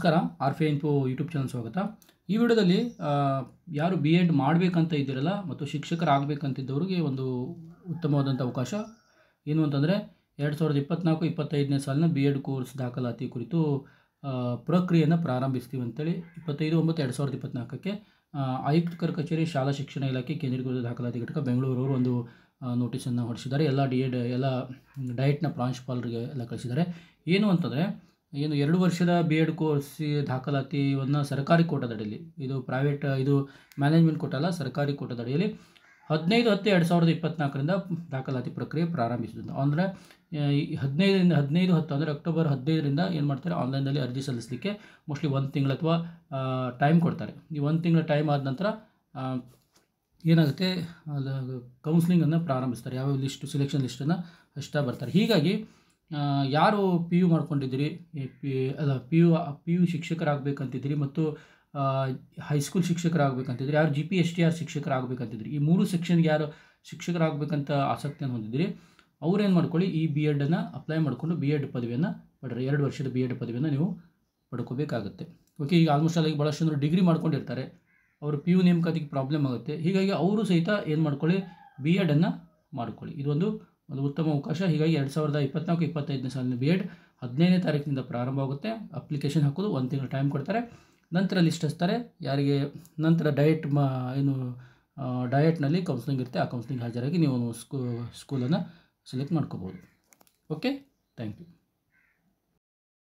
ನಮಸ್ಕಾರ ಆರ್ ಫೆ info YouTube channel ಸ್ವಾಗತ. ಈ ವಿಡಿಯೋದಲ್ಲಿ ಯಾರು ಬಿ ಎಡ್ ಮಾಡಬೇಕಂತ ಇದ್ದೀರಲ್ಲ ಮತ್ತು ಶಿಕ್ಷಕರಾಗಬೇಕಂತಿದ್ದವ್ರಿಗೆ ಒಂದು ಉತ್ತಮವಾದಂಥ ಅವಕಾಶ. ಏನು ಅಂತಂದರೆ, ಎರಡು ಸಾವಿರದ ಇಪ್ಪತ್ನಾಲ್ಕು, ಇಪ್ಪತ್ತೈದನೇ ಸಾಲಿನ ಬಿ ಎಡ್ ಕೋರ್ಸ್ ದಾಖಲಾತಿ ಕುರಿತು ಪ್ರಕ್ರಿಯೆಯನ್ನು ಪ್ರಾರಂಭಿಸ್ತೀವಿ ಅಂತೇಳಿ, ಇಪ್ಪತ್ತೈದು, ಒಂಬತ್ತು, ಎರಡು ಸಾವಿರದ ಇಪ್ಪತ್ನಾಲ್ಕಕ್ಕೆ ಆಯುಕ್ತಕರ ಕಚೇರಿ, ಶಾಲಾ ಶಿಕ್ಷಣ ಇಲಾಖೆ ಕೇಂದ್ರೀಕೃತ ದಾಖಲಾತಿ ಘಟಕ ಬೆಂಗಳೂರವರು ಒಂದು ನೋಟಿಸನ್ನು ಹೊರಡಿಸಿದ್ದಾರೆ. ಎಲ್ಲ ಡಿ ಎಡ್ ಎಲ್ಲ ಡಯಟ್ನ ಪ್ರಾಂಶುಪಾಲರಿಗೆ ಎಲ್ಲ ಕಳಿಸಿದ್ದಾರೆ. ಏನು ಅಂತಂದರೆ ಏನು ಎರಡು ವರ್ಷದ ಬಿ ಎಡ್ ಕೋರ್ಸ್ ದಾಖಲಾತಿಯನ್ನು ಸರ್ಕಾರಿ ಕೋಟದಡಿಯಲ್ಲಿ, ಇದು ಪ್ರೈವೇಟ್ ಇದು ಮ್ಯಾನೇಜ್ಮೆಂಟ್ ಕೋಟ ಅಲ್ಲ, ಸರ್ಕಾರಿ ಕೋಟದಡಿಯಲ್ಲಿ ಹದಿನೈದು ಹತ್ತು ಎರಡು ಸಾವಿರದ ಇಪ್ಪತ್ನಾಲ್ಕರಿಂದ ದಾಖಲಾತಿ ಪ್ರಕ್ರಿಯೆ ಪ್ರಾರಂಭಿಸಿದ್ದು ಅಂದರೆ ಹದಿನೈದರಿಂದ, ಹದಿನೈದು ಹತ್ತು ಅಂದರೆ ಅಕ್ಟೋಬರ್ ಹದಿನೈದರಿಂದ ಏನು ಮಾಡ್ತಾರೆ ಆನ್ಲೈನಲ್ಲಿ ಅರ್ಜಿ ಸಲ್ಲಿಸಲಿಕ್ಕೆ ಮೋಸ್ಟ್ಲಿ ಒಂದು ತಿಂಗಳು ಅಥವಾ ಟೈಮ್ ಕೊಡ್ತಾರೆ. ಈ ಒಂದು ತಿಂಗಳ ಟೈಮ್ ಆದ ನಂತರ ಏನಾಗುತ್ತೆ, ಅದು ಕೌನ್ಸಿಲಿಂಗನ್ನು ಪ್ರಾರಂಭಿಸ್ತಾರೆ. ಯಾವ ಲಿಸ್ಟು ಸೆಲೆಕ್ಷನ್ ಲಿಸ್ಟನ್ನು ಅಷ್ಟೇ ಬರ್ತಾರೆ. ಹೀಗಾಗಿ ಯಾರು ಪಿ ಯು ಮಾಡ್ಕೊಂಡಿದ್ದೀರಿ? ಪಿ ಅಲ್ಲ ಪಿ ಯು ಪಿ ಯು ಶಿಕ್ಷಕರಾಗಬೇಕಂತಿದ್ದೀರಿ ಮತ್ತು ಹೈಸ್ಕೂಲ್ ಶಿಕ್ಷಕರಾಗಬೇಕಂತಿದ್ದೀರಿ, ಯಾರು G P S T R ಶಿಕ್ಷಕರಾಗಬೇಕಂತಿದ್ದೀರಿ, ಈ ಮೂರು ಸೆಕ್ಷನ್ಗೆ ಯಾರು ಶಿಕ್ಷಕರಾಗಬೇಕಂತ ಆಸಕ್ತಿಯನ್ನು ಹೊಂದಿದ್ದೀರಿ, ಅವ್ರೇನು ಮಾಡ್ಕೊಳ್ಳಿ, ಈ ಬಿ ಎಡನ್ನು ಅಪ್ಲೈ ಮಾಡಿಕೊಂಡು ಬಿ ಎಡ್ ಪದವಿಯನ್ನು ಪಡ್ರಿ, ಎರಡು ವರ್ಷದ ಬಿ ಎಡ್ ಪದವಿಯನ್ನು ನೀವು ಪಡ್ಕೋಬೇಕಾಗುತ್ತೆ. ಓಕೆ ಈಗ ಆಲ್ಮೋಸ್ಟ್ ಆಲ್ ಈಗ ಭಾಳಷ್ಟು ಜನರು ಡಿಗ್ರಿ ಮಾಡ್ಕೊಂಡಿರ್ತಾರೆ, ಅವರು ಪಿ ಯು ನೇಮಕಾತಿಗೆ ಪ್ರಾಬ್ಲಮ್ ಆಗುತ್ತೆ, ಹೀಗಾಗಿ ಅವರು ಸಹಿತ ಏನು ಮಾಡ್ಕೊಳ್ಳಿ ಬಿ ಎಡನ್ನು ಮಾಡ್ಕೊಳ್ಳಿ. ಇದೊಂದು ಒಂದು ಉತ್ತಮ ಅವಕಾಶ. ಹೀಗಾಗಿ ಎರಡು ಸಾವಿರದ ಇಪ್ಪತ್ನಾಲ್ಕು, ಇಪ್ಪತ್ತೈದನೇ ಸಾಲಿನ ಬಿ ಎಡ್ ಹದಿನೈದನೇ ತಾರೀಕಿನಿಂದ ಪ್ರಾರಂಭವಾಗುತ್ತೆ ಅಪ್ಲಿಕೇಶನ್ ಹಾಕೋದು ಒಂದು ತಿಂಗಳು ಟೈಮ್ ಕೊಡ್ತಾರೆ. ನಂತರ ಲಿಸ್ಟ್ ಹಚ್ತಾರೆ ಯಾರಿಗೆ ನಂತರ ಡಯಟ್ ಮಾ, ಏನು ಡಯಟ್ನಲ್ಲಿ ಕೌನ್ಸಿಲಿಂಗ್ ಇರುತ್ತೆ. ಆ ಕೌನ್ಸಿಲಿಂಗ್ ಹಾಜರಾಗಿ ನೀವು ಸ್ಕೂ ಸ್ಕೂಲನ್ನು ಸೆಲೆಕ್ಟ್ ಮಾಡ್ಕೋಬೋದು. Okay thank you